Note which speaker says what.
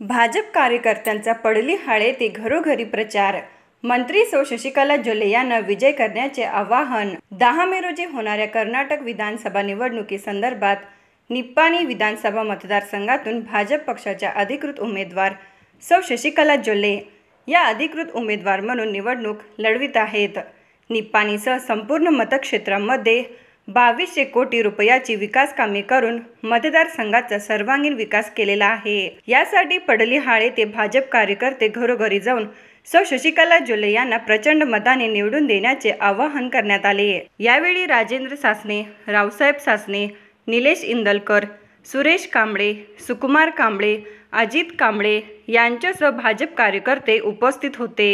Speaker 1: भाजप कार्यकर्त्यांचा पडली हाळे ते घरोघरी प्रचार. मंत्री सौ शशिकला जोले यांना विजय करण्याचे आवाहन. दहा मे रोजी होणाऱ्या कर्नाटक विधानसभा निवडणुकीसंदर्भात निप्पाणी विधानसभा मतदारसंघातून भाजप पक्षाच्या अधिकृत उमेदवार सौ शशिकला जोले या अधिकृत उमेदवार म्हणून निवडणूक लढवित आहेत. निप्पाणीसह संपूर्ण मतक्षेत्रामध्ये बावीसशे कोटी रुपयाची विकासकामे करून मतदारसंघाचा सर्वांगीण विकास केलेला आहे. यासाठी पडली हाळे ते भाजप कार्यकर्ते घरोघरी जाऊन सौ शशिकला जुले यांना प्रचंड मताने निवडून देण्याचे आवाहन करण्यात आले. यावेळी राजेंद्र सासणे रावसाहेब सासणे निलेश इंदलकर सुरेश कांबळे सुकुमार कांबळे अजित कांबळे यांच्यासह भाजप कार्यकर्ते उपस्थित होते.